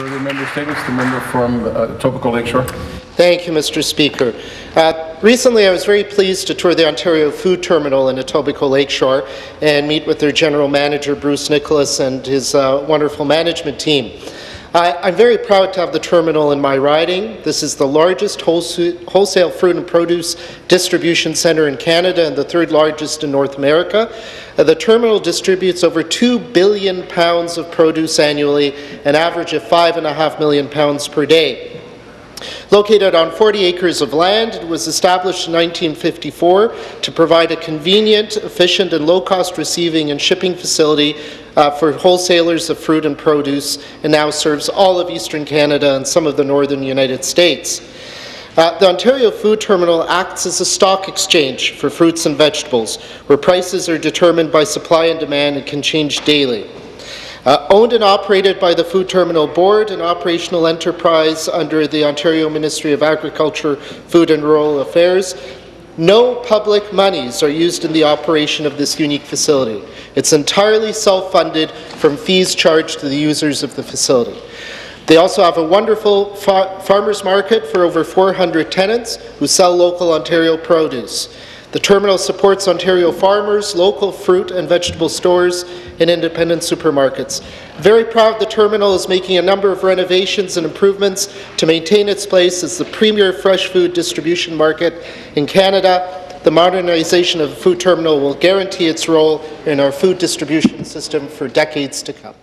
Further member statements, the member from uh, Etobicoke Lakeshore. Thank you, Mr. Speaker. Uh, recently, I was very pleased to tour the Ontario Food Terminal in Etobicoke Lakeshore and meet with their general manager, Bruce Nicholas, and his uh, wonderful management team. I, am very proud to have the terminal in my riding. This is the largest wholesale fruit and produce distribution centre in Canada and the third largest in North America. Uh, the terminal distributes over 2 billion pounds of produce annually, an average of 5.5 million pounds per day. Located on 40 acres of land, it was established in 1954 to provide a convenient, efficient, and low-cost receiving and shipping facility uh, for wholesalers of fruit and produce, and now serves all of eastern Canada and some of the northern United States. Uh, the Ontario Food Terminal acts as a stock exchange for fruits and vegetables, where prices are determined by supply and demand and can change daily. Uh, owned and operated by the Food Terminal Board, an operational enterprise under the Ontario Ministry of Agriculture, Food and Rural Affairs, no public monies are used in the operation of this unique facility. It's entirely self-funded from fees charged to the users of the facility. They also have a wonderful far farmers market for over 400 tenants who sell local Ontario produce. The terminal supports Ontario farmers, local fruit and vegetable stores, and independent supermarkets. Very proud the terminal is making a number of renovations and improvements to maintain its place as the premier fresh food distribution market in Canada. The modernization of the food terminal will guarantee its role in our food distribution system for decades to come.